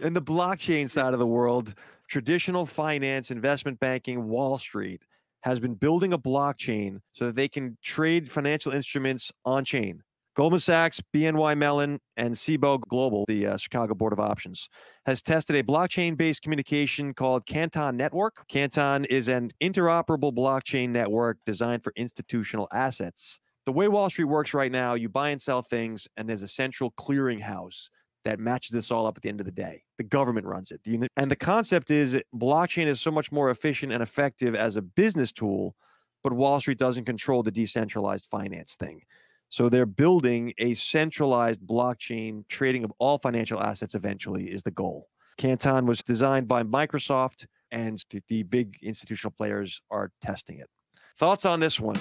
In the blockchain side of the world, traditional finance, investment banking, Wall Street has been building a blockchain so that they can trade financial instruments on chain. Goldman Sachs, BNY Mellon, and Cboe Global, the uh, Chicago Board of Options, has tested a blockchain based communication called Canton Network. Canton is an interoperable blockchain network designed for institutional assets. The way Wall Street works right now, you buy and sell things, and there's a central clearinghouse that matches this all up at the end of the day. The government runs it. And the concept is blockchain is so much more efficient and effective as a business tool, but Wall Street doesn't control the decentralized finance thing. So they're building a centralized blockchain trading of all financial assets eventually is the goal. Canton was designed by Microsoft and the big institutional players are testing it. Thoughts on this one?